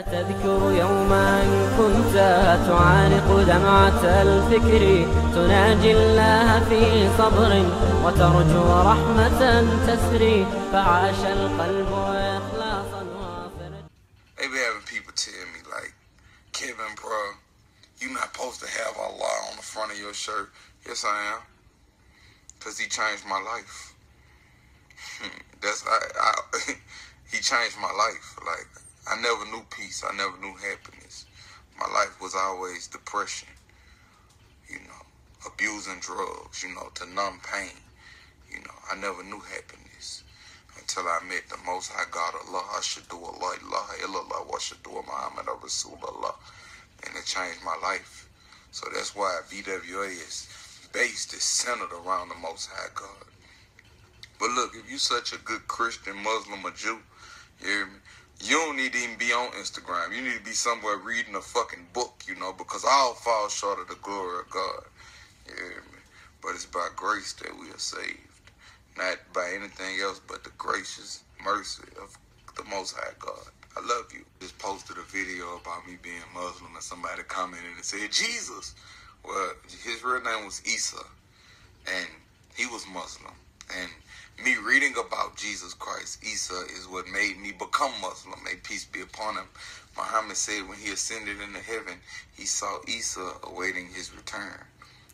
تذكر يوما كنت تعانق دمعة الفكر تناجي الله في صبر وترجو رحمة تسري فعاش القلب إخلاصا وافرا They be having people tell me like, Kevin, bro, you not supposed to have Allah on the front of your shirt. Yes, I am, cause He changed my life. That's I, I He changed my life. Like I never knew peace. I never knew happiness. My life was always depression. You know, abusing drugs. You know, to numb pain. You know, I never knew happiness until I met the Most High God, Allah, Ashadu-Allah, ilaha illallah, wa shadu Muhammad Rasulullah. And it changed my life. So that's why BWA is based, is centered around the Most High God. But look, if you're such a good Christian, Muslim, or Jew, you hear me? You don't need to even be on Instagram. You need to be somewhere reading a fucking book, you know, because all fall short of the glory of God. You hear me? But it's by grace that we are saved not by anything else but the gracious mercy of the Most High God. I love you. Just posted a video about me being Muslim and somebody commented and said, Jesus. Well, his real name was Isa and he was Muslim. And me reading about Jesus Christ, Isa, is what made me become Muslim. May peace be upon him. Muhammad said when he ascended into heaven, he saw Isa awaiting his return.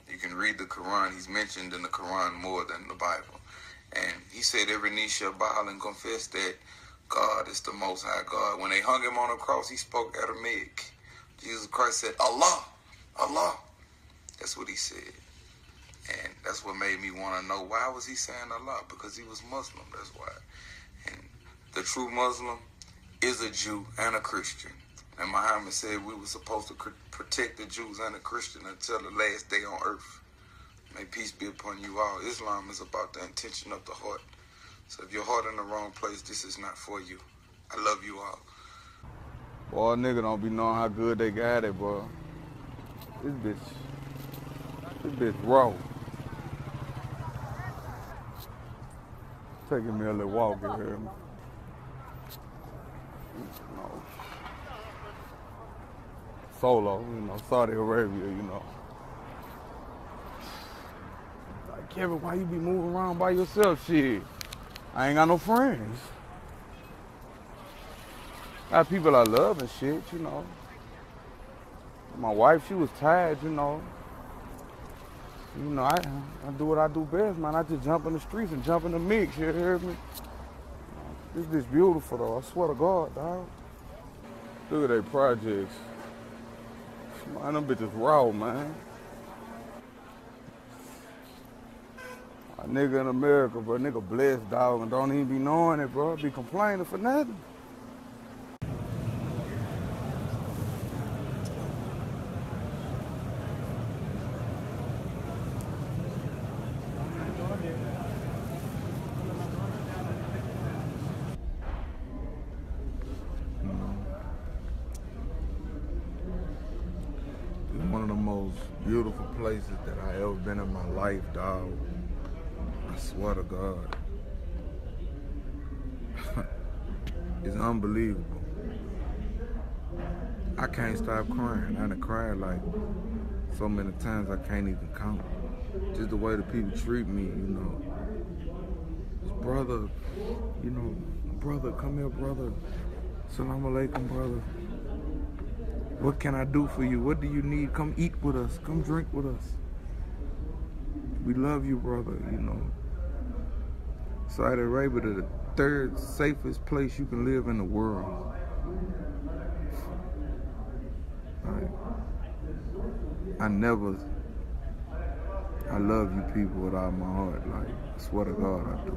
You can read the Quran. He's mentioned in the Quran more than the Bible. And he said every knee shall bow and confess that God is the most high God. When they hung him on the cross, he spoke Aramaic. Jesus Christ said, Allah, Allah. That's what he said. And that's what made me want to know why was he saying Allah? Because he was Muslim, that's why. And the true Muslim is a Jew and a Christian. And Muhammad said we were supposed to protect the Jews and the Christian until the last day on earth. May peace be upon you all. Islam is about the intention of the heart. So if your heart in the wrong place, this is not for you. I love you all. Boy, nigga don't be knowing how good they got it, bro. This bitch, this bitch raw. Taking me a little walk in here. Solo, you know, Saudi Arabia, you know. Like, Kevin, why you be moving around by yourself? Shit. I ain't got no friends. I have people I love and shit, you know. My wife, she was tired, you know. You know, I, I do what I do best, man. I just jump in the streets and jump in the mix, you hear me? This is beautiful, though. I swear to God, dog. Look at their projects. Man, them bitches raw, man. A nigga in America, bro. Nigga blessed, dog, and don't even be knowing it, bro. Be complaining for nothing. Of the most beautiful places that I ever been in my life, dog. I swear to God. it's unbelievable. I can't stop crying. I done cried like so many times I can't even count. Just the way the people treat me, you know. Brother, you know, brother, come here, brother. Salam alaikum, brother. What can I do for you? What do you need? Come eat with us. Come drink with us. We love you, brother, you know. Saudi Arabia is the third safest place you can live in the world. I never, I love you people with all my heart. Like, I swear to God, I do.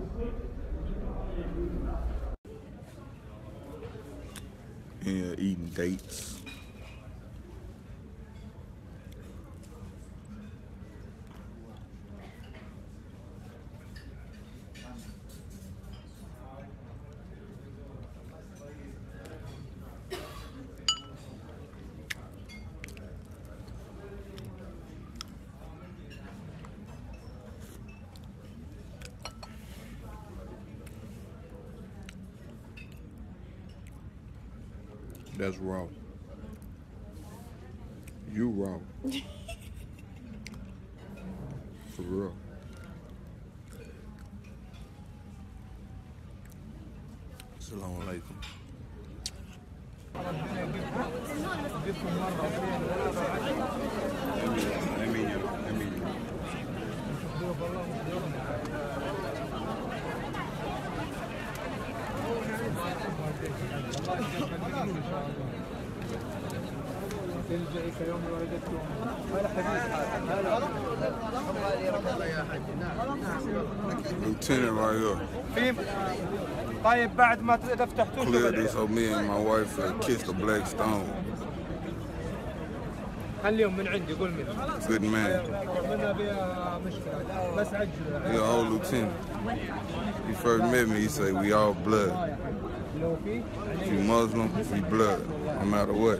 Yeah, eating dates. That's raw. You raw. For real. Assalamu alaikum. Let me you. Let me you. Lieutenant right here. في طيب بعد ما اذا فتحتوه Clear this so me and my wife uh, kissed the black stone. خليهم من عندي قول من Good man. منا بها مشكله بس عجل He a whole lieutenant. He first met me, he said, we all blood. لو في If you Muslim, we blood. No matter what.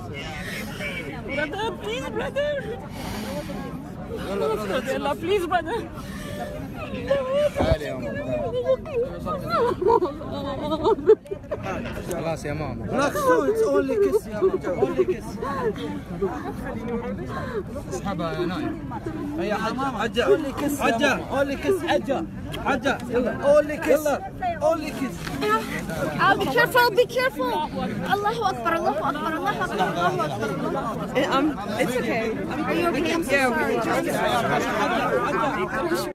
Brother, please, brother. Allah, please, brother. خلاص يا ماما خلاص يا ماما اونلي كيس اسحبها يا نايم هيا حجه حجه اونلي كيس حجه اونلي كيس حجه حجه اونلي كيس اونلي كيس Be careful, be careful. Allahu Akbar, Allahu Akbar, Allahu Akbar, Allahu Akbar. It, um, it's okay. Are you okay? I'm so yeah, sorry.